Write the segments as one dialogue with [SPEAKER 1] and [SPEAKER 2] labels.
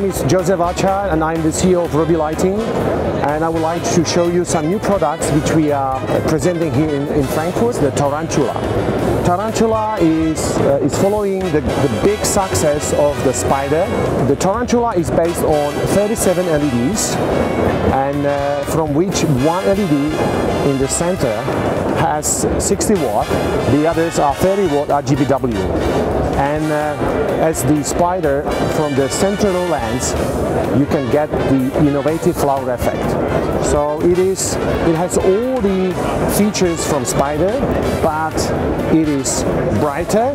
[SPEAKER 1] name is Joseph Valchar and I'm the CEO of Robe Lighting and I would like to show you some new products which we are presenting here in, in Frankfurt, the Tarantula. Tarantula is, uh, is following the, the big success of the Spiider. The Tarantula is based on 37 LEDs and uh, from which one LED in the center has 60 watt, the others are 30 watt RGBW and uh, as the Spiider from the central lens you can get the innovative flower effect. So it is it has all the features from Spiider but it is brighter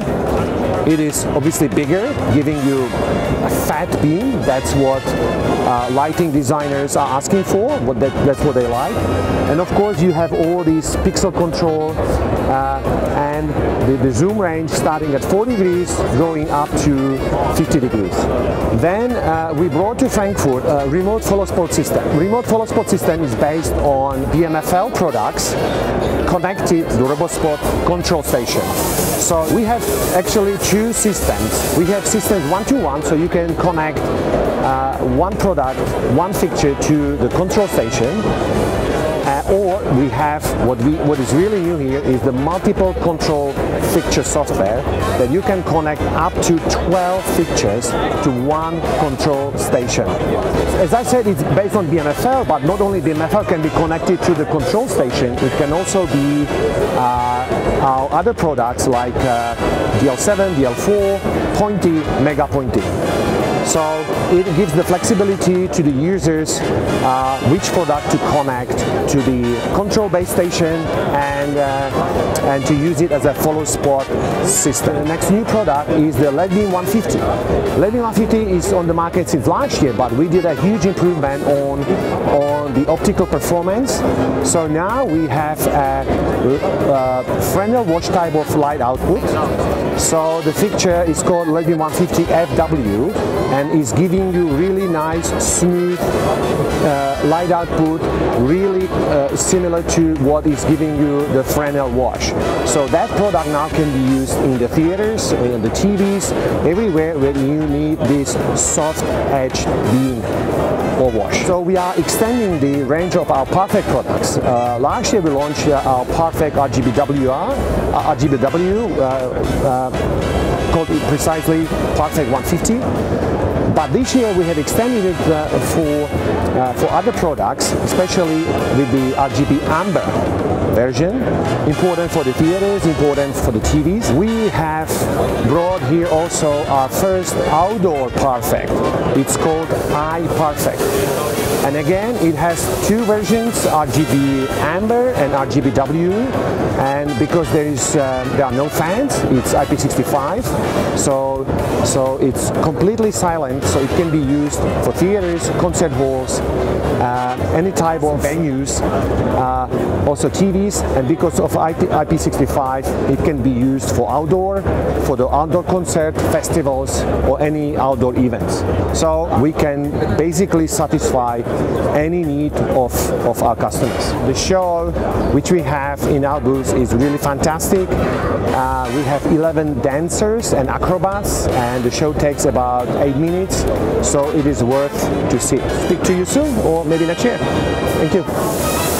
[SPEAKER 1] it is obviously bigger giving you a fat beam that's what uh, lighting designers are asking for what that, that's what they like and of course you have all these pixel control uh, and the, the, zoom range starting at 40 degrees going up to 50 degrees. Then uh, we brought to Frankfurt a remote follow spot system. Remote follow spot system is based on BMFL products connected to the RoboSpot control station. So we have actually two systems. We have systems one-to-one, -one, so you can connect uh, one product, one fixture to the control station uh, or we have what we what is really new here is the multiple control fixture software that you can connect up to 12 fixtures to one control station. As I said, it's based on BMFL, but not only BMFL can be connected to the control station, it can also be uh, our other products like uh, DL7, DL4, Pointe, Mega Pointy. So it gives the flexibility to the users uh, which product to connect to the control base station and, uh, and to use it as a follow spot system. The next new product is the LEDbeam 150. LEDbeam 150 is on the market since last year, but we did a huge improvement on, on the optical performance. So now we have a, a Fresnel wash type of light output. So the fixture is called LEDbeam 150 FW and is giving you really nice smooth uh, light output really uh, similar to what is giving you the Fresnel wash so that product now can be used in the theaters in the TVs everywhere where you need this soft edge beam or wash. So we are extending the range of our ParFect products. Uh, last year we launched uh, our ParFect RGBWR, uh, RGBW, uh, uh, called precisely ParFect 150. But this year we have extended it uh, for, uh, for other products, especially with the RGB Amber version, important for the theaters, important for the TVs. We have brought here also our first outdoor ParFect. It's called iParFect. And again, it has two versions, RGB Amber and RGBW. And because there is uh, there are no fans, it's IP65. So so it's completely silent. So it can be used for theaters, concert halls, uh, any type of venues, uh, also TVs. And because of IP, IP65, it can be used for outdoor, for the outdoor concert, festivals, or any outdoor events. So we can basically satisfy any need of, of our customers. The show which we have in our booth is really fantastic. Uh, we have 11 dancers and acrobats and the show takes about 8 minutes so it is worth to see. Speak to you soon or maybe next year. Thank you.